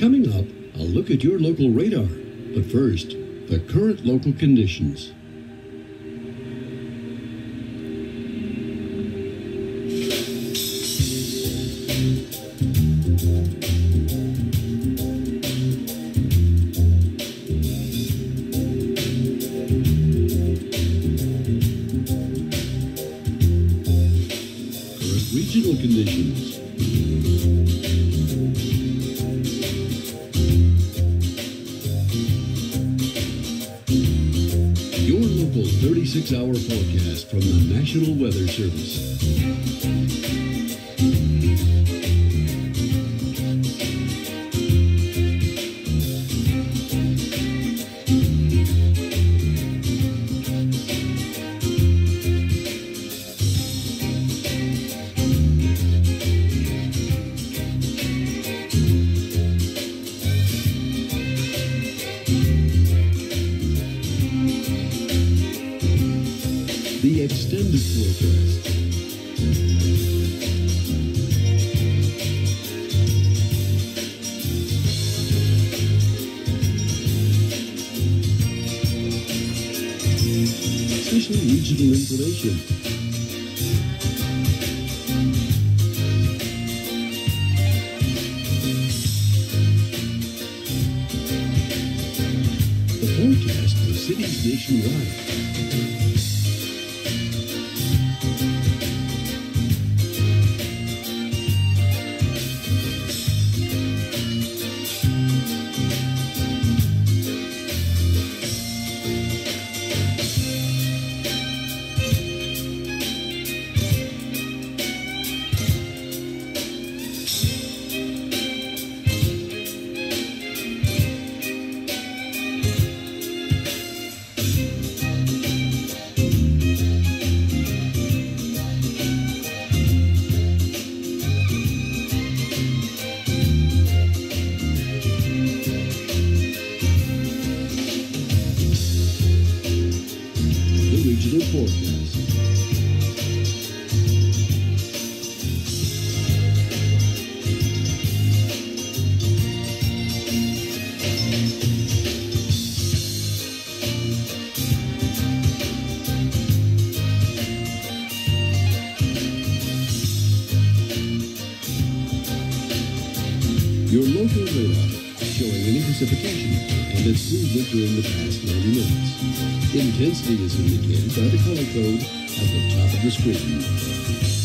Coming up, a look at your local radar. But first, the current local conditions. Regional conditions. 36 hour forecast from the National Weather Service. The extended forecast. Official regional information. The forecast for cities nationwide. Regional forecast. Your local radar showing any precipitation and its movement during the past 90 minutes. Intensity is indicated by the color code at the top of the screen.